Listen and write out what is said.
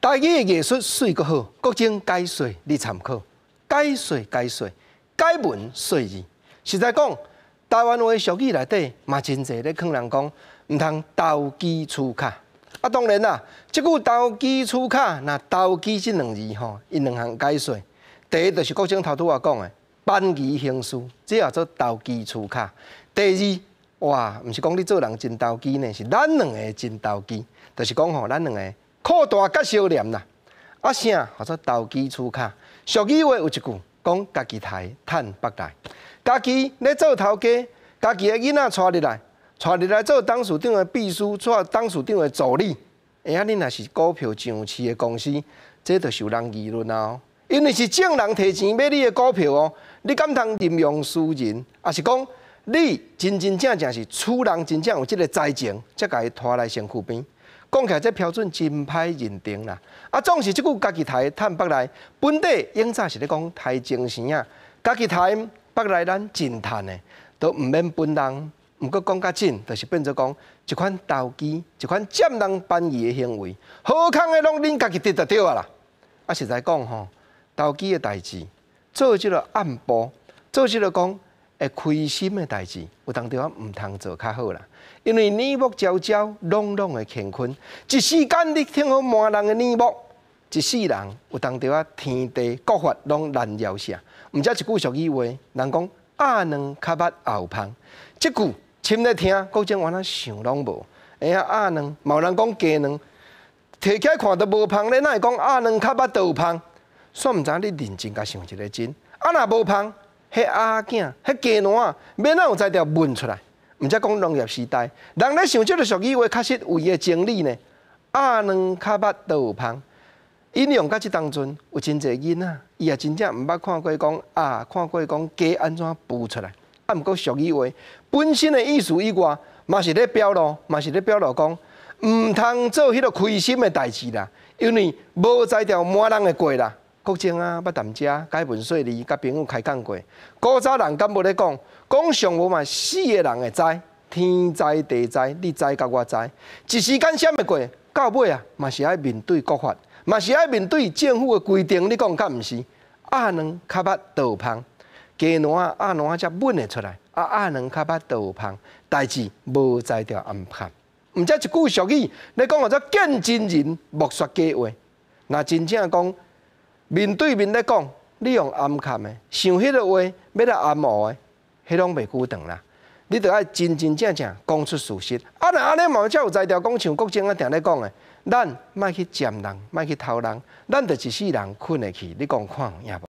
台语的艺术水阁好，各种解说你参考，解说解说，解文说字。实在讲，台湾话俗语内底嘛真侪咧，劝人讲毋通投机取巧。啊，当然啦，即句投机取巧，那投机即两字吼，因两项解说。第一就是国政头拄我讲的，班机行事，这叫做投机取巧。第二，哇，毋是讲你做人真投机呢，是咱两个真投机，就是讲吼，咱两个。扩大甲收敛啦，啊啥或者投机取巧。俗语话有一句讲：家己台趁北来，家己咧做头家，家己的囡仔带入来，带入来做董事长的秘书，做董事长的助理。哎呀，你若是股票上市的公司，这就受人议论哦。因为是正人提钱买你的股票哦，你敢通任用私人，阿是讲你真真正正是处人真正有这个才情，才甲伊拖来身躯边？讲起来，这标准真歹认定啦！啊，总是即句家己台趁北来，本地永早是咧讲台精神啊，家己台北来咱真趁的，都毋免本人。毋过讲较真，就是变做讲一款投机，一款占人便宜的行为。好康的拢恁家己得得着啊啦！啊，实在讲吼，投机的代志，做即个暗部，做即个讲。会亏心的代志，有当地方毋通做较好啦。因为年木朝朝，拢拢会乾坤。一时间你听好满人的年木，一世人有当地方天地国法拢难饶下。毋则一句俗语话，人讲鸭卵较捌后芳。即句深咧听，国正我那想拢无。哎呀，鸭卵，某人讲鸡能，摕起来看都无芳咧，哪会讲鸭卵较捌都有芳？算毋知你认真甲想一个真，啊若无芳。迄阿囝，迄鸡卵，免哪有才条问出来？毋则讲农业时代，人咧想即个俗语话，确实有伊的真理呢。鸭卵较捌都有芳，引用到即当中，有真侪囡仔，伊也真正毋捌看过讲啊，看过讲鸡安怎孵出来。啊，毋过俗语话本身的意思以外，嘛是咧表露，嘛是咧表露讲，毋通做迄个亏心的代志啦，因为无才条满人的过啦。国政啊，捌谈遮解文说字，甲朋友开讲过。古早人敢无咧讲？讲上无嘛，四个人会知，天灾地灾，你知甲我知。一时间闪袂过，到尾啊，嘛是爱面对国法，嘛是爱面对政府的规定。你讲敢毋是？鸭卵较捌豆芳，鸡卵鸭卵才问会出来。啊，鸭卵较捌豆芳，代志无在条安排。毋则一句俗语，你讲或者见真人莫说假话。那真正讲。面对面咧讲，你用暗砍的，想迄个话要来按摩的，迄拢袂久长啦。你得爱真真正正讲出事实。啊，那安尼嘛，才有才调讲像国政啊，定咧讲的，咱莫去占人，莫去偷人，咱着一世人困会去。你讲看有影无？